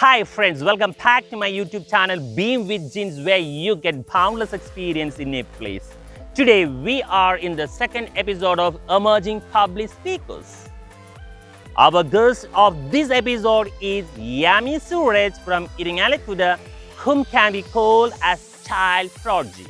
Hi friends, welcome back to my YouTube channel Beimwithjins where you get boundless experience in a place. Today we are in the second episode of Emerging Public Speakers. Our guest of this episode is Yami Sooraj from Irinjalakuda whom can be called as child prodigy.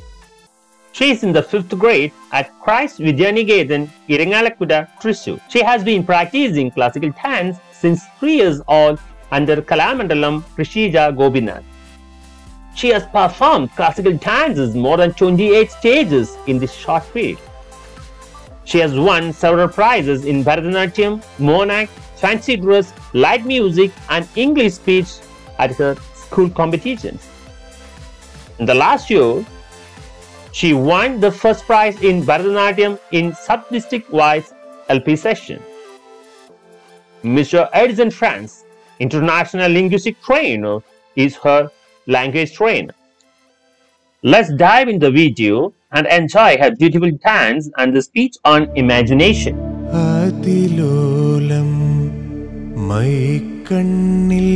She is in the fifth grade at Christ Vidyaniketan, Irinjalakuda, Thrissur. She has been practicing classical dance since three years old under Kalamandalam Prasheeja Gopinath. She has performed classical dances more than 28 stages in this short period. She has won several prizes in Bharatanatyam, Monarch, Fancy Dress, Light Music, and English speech at her school competitions. In the last year, she won the first prize in Bharatanatyam in sub-district wise LP session. Mr. Edison Franz, international linguistic trainer, is her language trainer. Let's dive in the video and enjoy her beautiful dance and the speech on imagination. അതിലോലം മൈക്കണ്ണിൽ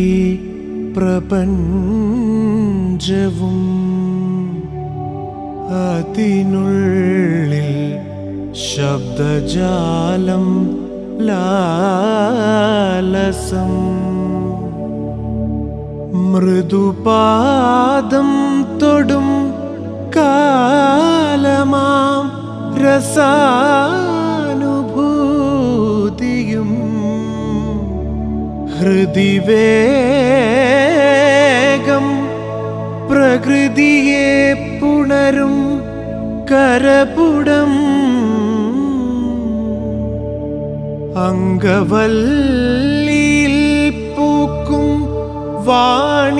പ്രപഞ്ചവും അതിനുള്ളിൽ ശബ്ദജാലം ലാലസം. മൃദുപാദം തൊടും കാലമാം രസാനുഭൂതിയും. ഹൃദിവേഗം പ്രകൃതിയെ പുണരും കരപുടം അങ്കവല്ലിയിൽ പൂക്കും വാണീരവം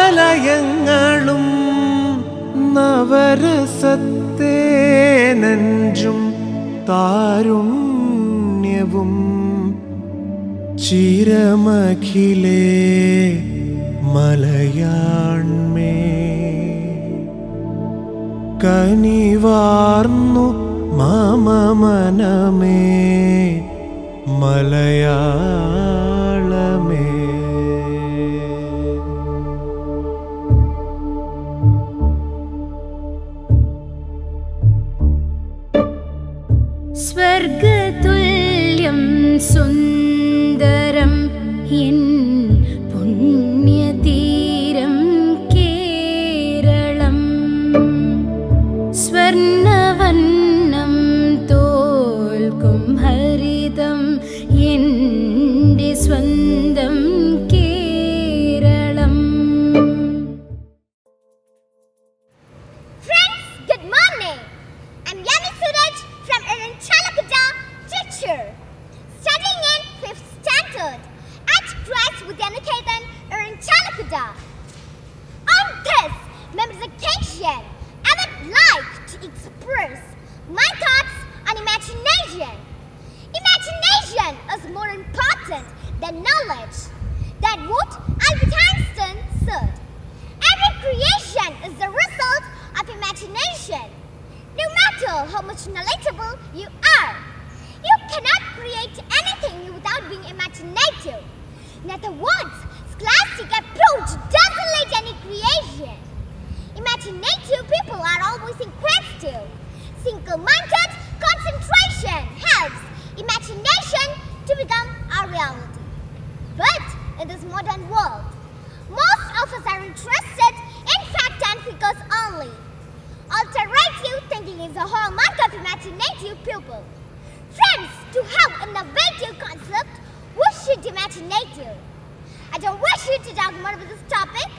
നാദതാളലയങ്ങളും നവരസത്തെ നഞ്ചും താരുണ്യവും ചിരമഖിലേ മലയാൺമേ കനിവാർന്നു മമ മനമേ മലയാളമേ. സ്വർഗതുല്യം സുന്ദരം N Irinjalakuda. On this occasion, I would like to express my thoughts on imagination. Imagination is more important than knowledge. That what Albert Einstein said. Every creation is the result of imagination. No matter how much knowledgeable you are, you cannot create anything without being imaginative. In other words, scholastic approach creation. Imaginative people are always inquisitive. Single-minded concentration helps imagination to become a reality. But in this modern world, most of us are interested in fact and figures only. Alternative thinking is a hallmark of imaginative people. Friends, to have innovative concept, we should imaginative. I don't wish you to talk more about this topic,